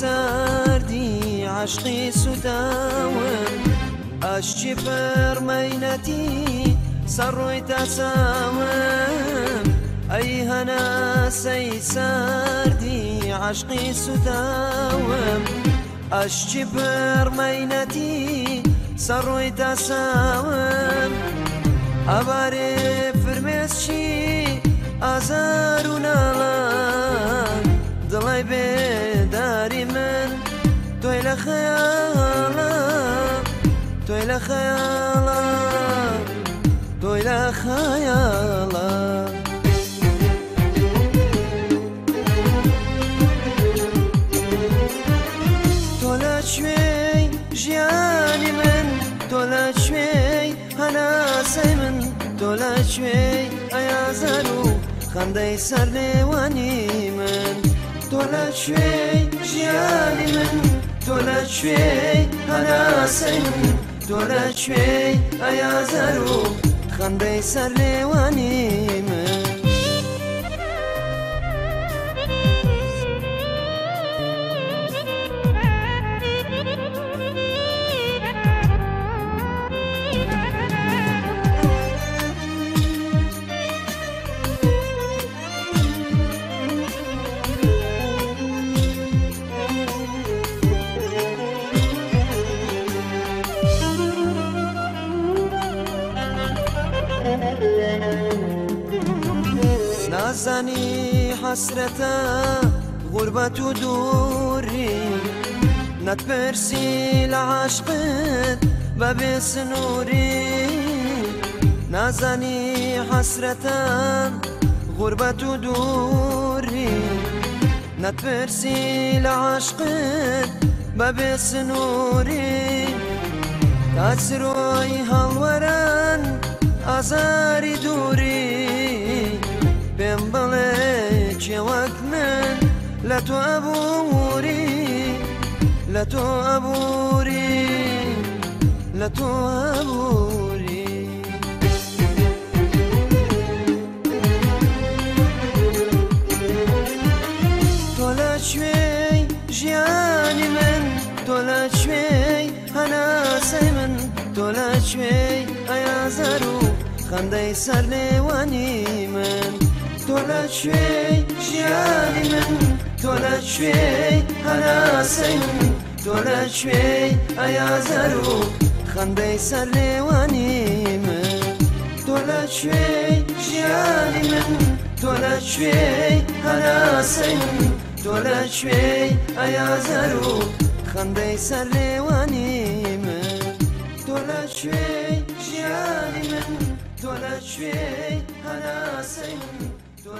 سردی عشقی سوداوم ئەشتی فەرمەینەتی سەڕۆی تاساوم ئەی هەناسەی سردی عشقی سوداوم ئەشتی فەرمەینەتی سەڕۆی تاساوم ئەبارێ فرمێسچی تۆی لە خەیاڵە تۆی لە خەیاڵە تۆ لە کوێی ژیانی من تۆ لە کوێی هەناسەی من تۆ لە کوێی ئەیازەر و تۆ لە کوێی ئەیازەر و خەندەی سەر لێوانی من نازانی حسرەتە غوربەت و دووری نەتپرسی لە عاشقت بە بێ سنووری نازانی حسرەتە غوربەت و دووری نەتپرسی لە عاشقت بە بێ سنووری تاچرۆی هەڵوەران ئازاری دووری پێم بڵێ چێوەک من لە تۆ ئەبووری لە تۆ ئەبووری لە تۆ ئەبووری خەندەی سەر لێوانی من. تۆ لە کوێی ژیانی من. تۆ لە کوێی هەناسەی من. تۆ لە کوێی ئەیازەر و خەندەی سەر لێوانی من. تۆ لە کوێی ژیانی من. تۆ لە کوێی هەناسەی من. تۆ لە کوێی ئەیازەر و خەندەی سەر لێوانی من. تۆ لە کوێی ژیانی من. تۆ لە کوێی هەناسەی من تۆ